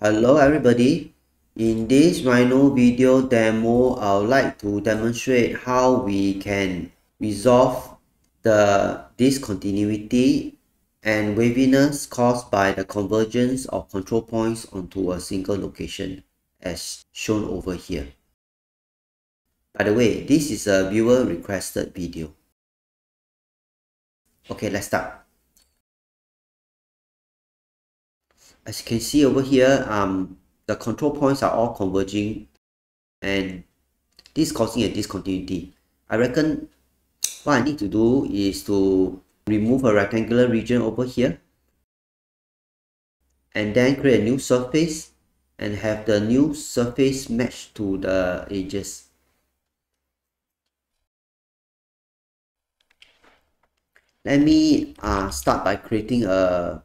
Hello everybody. In this Rhino video demo, I would like to demonstrate how we can resolve the discontinuity and waviness caused by the convergence of control points onto a single location as shown over here. By the way, this is a viewer requested video. Okay, let's start. As you can see over here, um, the control points are all converging and this causing a discontinuity. I reckon what I need to do is to remove a rectangular region over here and then create a new surface and have the new surface match to the edges. Let me uh, start by creating a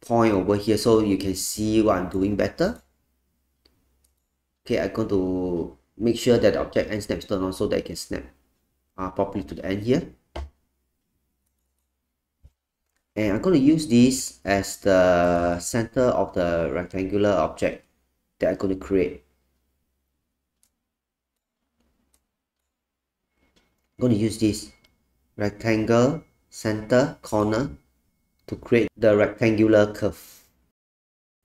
point over here so you can see what I'm doing better. Okay, I'm going to make sure that the object end snaps turn on so that it can snap uh, properly to the end here. And I'm going to use this as the center of the rectangular object that I'm going to create. I'm going to use this rectangle center corner to create the rectangular curve.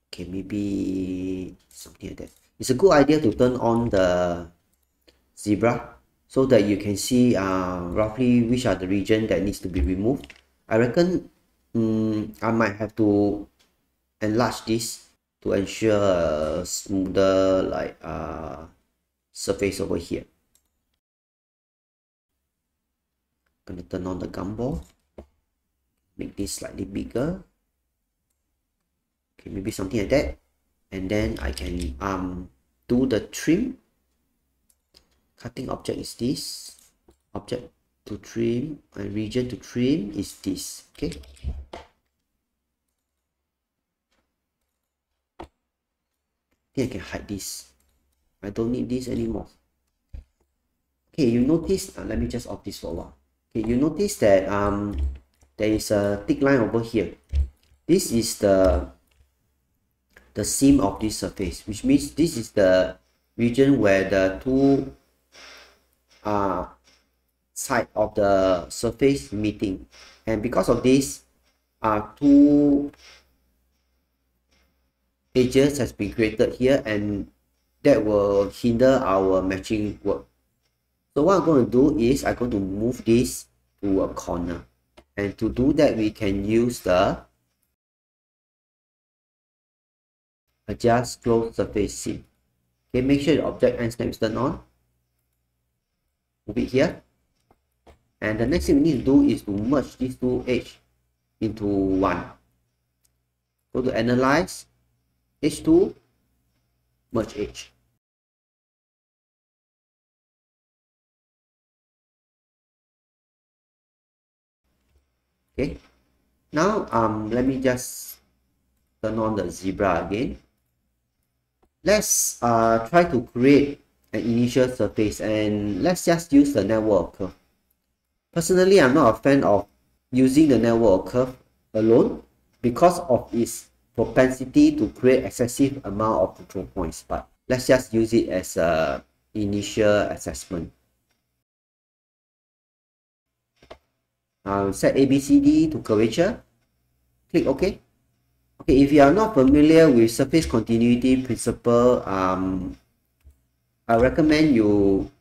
Okay, maybe something like that. It's a good idea to turn on the zebra so that you can see uh, roughly which are the region that needs to be removed. I reckon um, I might have to enlarge this to ensure a smoother like uh, surface over here. Gonna turn on the gumball make this slightly bigger. Okay maybe something like that. And then I can um do the trim. Cutting object is this. Object to trim and region to trim is this. Okay. I can hide this. I don't need this anymore. Okay you notice uh, let me just off this for a while. Okay you notice that um there is a thick line over here. This is the the seam of this surface which means this is the region where the two uh, side of the surface meeting. And because of this uh, two edges has been created here and that will hinder our matching work. So what I'm going to do is I'm going to move this to a corner and to do that, we can use the adjust close surface seam. Okay, make sure the object and snap is turned on. Move it here. And the next thing we need to do is to merge these two edge into one. Go to analyze, H2, merge edge. Okay. Now um let me just turn on the zebra again. Let's uh try to create an initial surface and let's just use the network curve. Personally i'm not a fan of using the network curve alone because of its propensity to create excessive amount of control points but let's just use it as a initial assessment uh, set ABCD to curvature. Click OK. Okay if you are not familiar with surface continuity principle um, I recommend you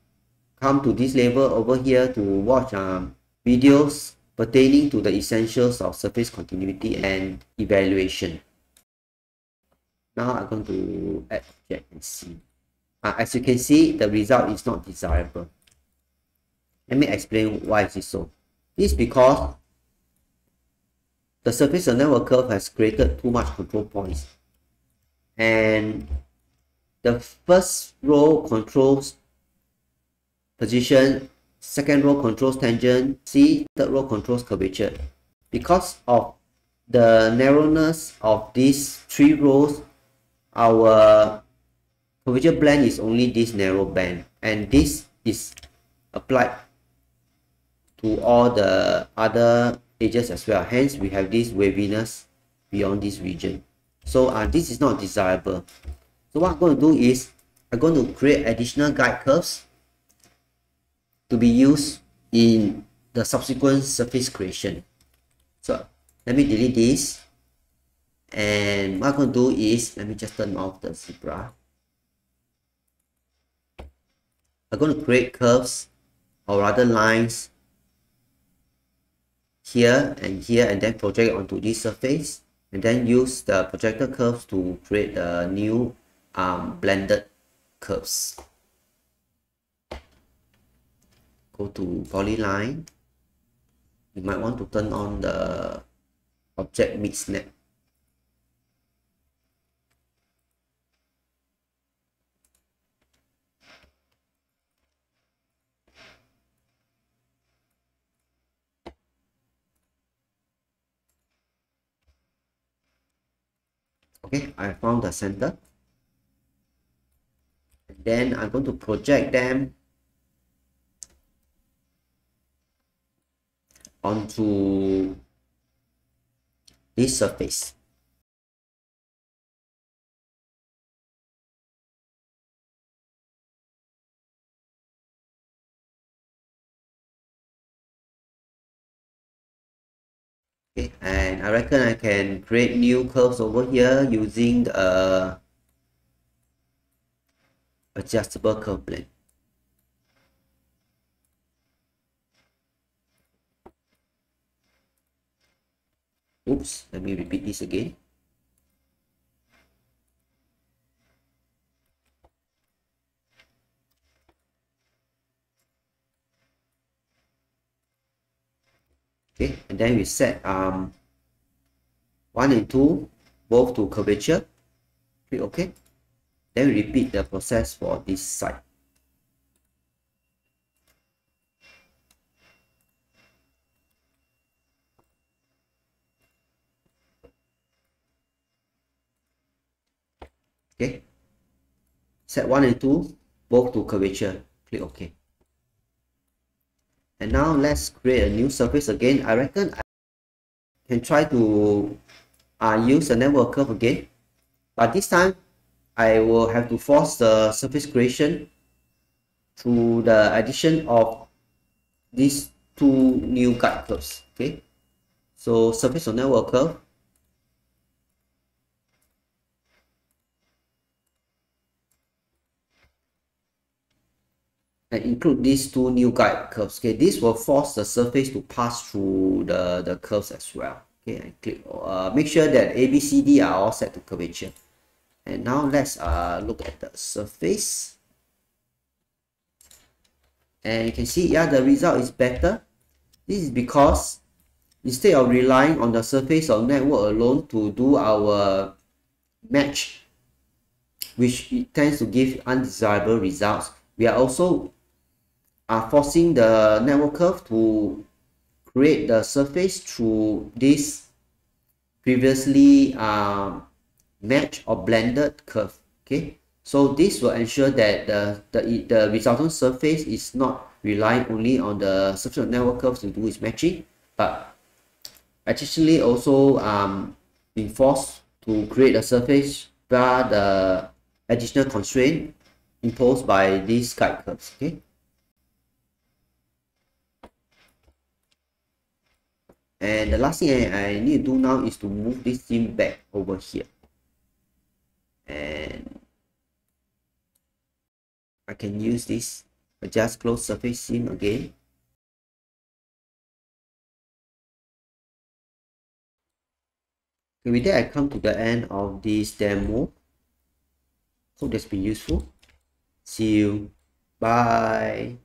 come to this level over here to watch um, videos pertaining to the essentials of surface continuity and evaluation. Now I'm going to add object and see uh, as you can see the result is not desirable. Let me explain why is it so this is because the surface of network curve has created too much control points. And the first row controls position, second row controls tangent, C, third row controls curvature. Because of the narrowness of these three rows, our curvature blend is only this narrow band and this is applied to all the other edges as well. Hence, we have this waviness beyond this region. So uh, this is not desirable. So what I'm going to do is I'm going to create additional guide curves to be used in the subsequent surface creation. So let me delete this. And what I'm going to do is, let me just turn off the zebra. I'm going to create curves or rather lines here and here and then project onto this surface and then use the projector curves to create the new um, blended curves. Go to polyline. You might want to turn on the object mix snap. Okay I found the center. Then I'm going to project them onto this surface okay and I reckon I can create new curves over here using the adjustable curve blend. Oops let me repeat this again okay and then we set um one and two both to curvature. Click ok. Then we repeat the process for this side. Okay. Set one and two both to curvature. Click ok and now let's create a new surface again. I reckon I can try to uh, use a network curve again. But this time I will have to force the surface creation through the addition of these two new guide curves okay? So surface of network curve and include these two new guide curves okay? This will force the surface to pass through the the curves as well okay? And click uh, make sure that a b c d are all set to curvature. And now let's uh look at the surface. And you can see yeah the result is better. This is because instead of relying on the surface of network alone to do our match which tends to give undesirable results we are also are forcing the network curve to create the surface through this previously uh, matched or blended curve okay? So this will ensure that the, the, the resultant surface is not relying only on the surface of network curves to do its matching but actually also um, being forced to create a surface via the additional constraint imposed by these guide curves okay and the last thing I, I need to do now is to move this seam back over here. And I can use this adjust close surface seam again. Okay, with that I come to the end of this demo. Hope that's been useful. See you. Bye